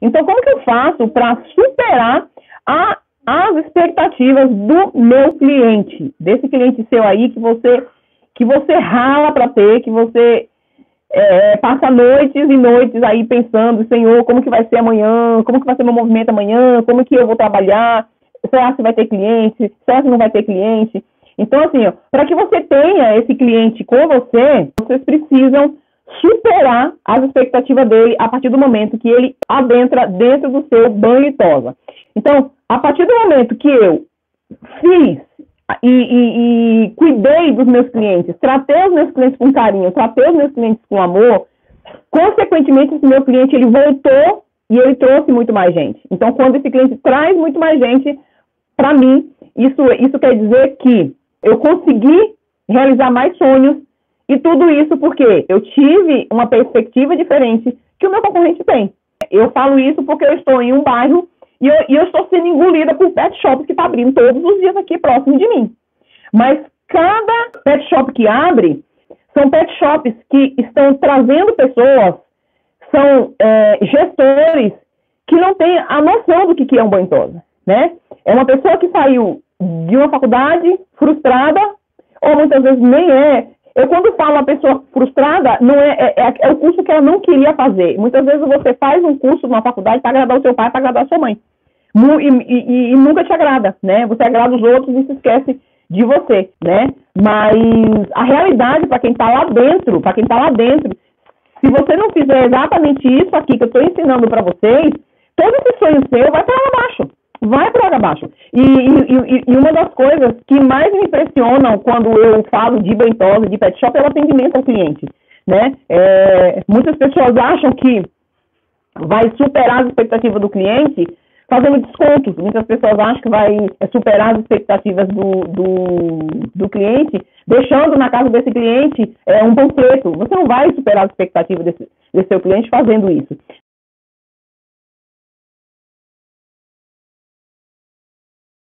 Então, como que eu faço para superar a, as expectativas do meu cliente, desse cliente seu aí que você que você rala para ter, que você é, passa noites e noites aí pensando, Senhor, como que vai ser amanhã, como que vai ser meu movimento amanhã, como que eu vou trabalhar, será que vai ter cliente, será que não vai ter cliente? Então, assim, para que você tenha esse cliente com você, vocês precisam superar as expectativas dele a partir do momento que ele adentra dentro do seu banho e tosa. Então, a partir do momento que eu fiz e, e, e, cuidei dos meus clientes, tratei os meus clientes com carinho, tratei os meus clientes com amor, consequentemente esse meu cliente ele voltou e ele trouxe muito mais gente. Então, quando esse cliente traz muito mais gente para mim, isso, isso quer dizer que eu consegui realizar mais sonhos e tudo isso porque eu tive uma perspectiva diferente que o meu concorrente tem. Eu falo isso porque eu estou em um bairro e eu, e eu estou sendo engolida por pet shops que está abrindo todos os dias aqui próximo de mim. Mas cada pet shop que abre são pet shops que estão trazendo pessoas, são é, gestores que não têm a noção do que é um banho tosa, né? É uma pessoa que saiu de uma faculdade frustrada, ou muitas vezes nem é, eu, quando falo uma pessoa frustrada, não é, é, é, é, o curso que ela não queria fazer. Muitas vezes você faz um curso numa faculdade para agradar o seu pai, para agradar a sua mãe. E, e, e, nunca te agrada, né? Você agrada os outros e se esquece de você, né? Mas a realidade, para quem está lá dentro, para quem está lá dentro, se você não fizer exatamente isso aqui que eu estou ensinando para vocês, todo esse sonho seu vai para lá abaixo vai para água abaixo. E, e, e, uma das coisas que mais me impressionam quando eu falo de bentosa, de pet shop, é o atendimento ao cliente. Né? É, muitas pessoas acham que vai superar as expectativas do cliente fazendo descontos. Muitas pessoas acham que vai superar as expectativas do, do, do cliente, deixando na casa desse cliente é, um panfleto. Você não vai superar as expectativas desse, desse seu cliente fazendo isso.